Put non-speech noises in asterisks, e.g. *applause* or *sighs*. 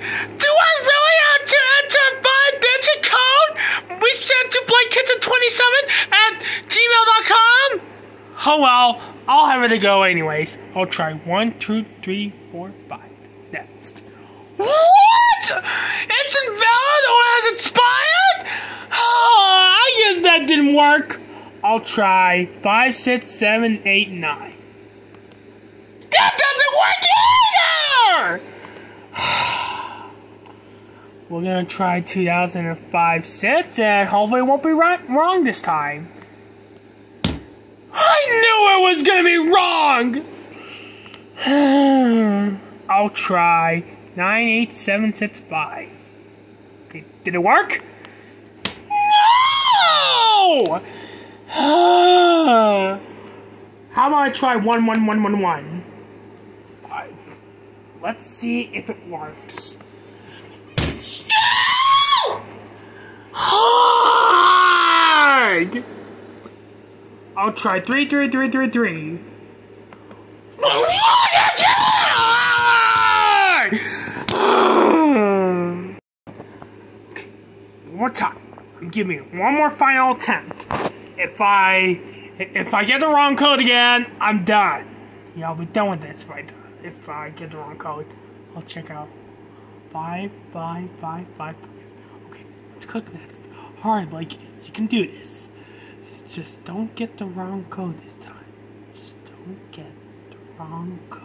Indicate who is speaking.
Speaker 1: Do I really have to enter a five-digit code? We sent to BlakeKitchen27 at gmail.com? Oh well, I'll have it to go anyways. I'll try one, two, three, four, five. Next. What? It's invalid or has expired? Oh, I guess that didn't work. I'll try five, six, seven, eight, nine. That doesn't work either! We're gonna try 2005 sets and hopefully it won't be right, wrong this time. I knew it was gonna be wrong! *sighs* I'll try 98765. Okay, did it work? No! *sighs* How about I try 11111? Alright. Let's see if it works. Still hard! I'll try 33333. *sighs* One more time. Give me one more final attempt. If I if I get the wrong code again, I'm done. Yeah, I'll be done with this if I if I get the wrong code. I'll check out five five five five. Okay, let's click next. Alright, like you can do this. Just don't get the wrong code this time. Just don't get the wrong code.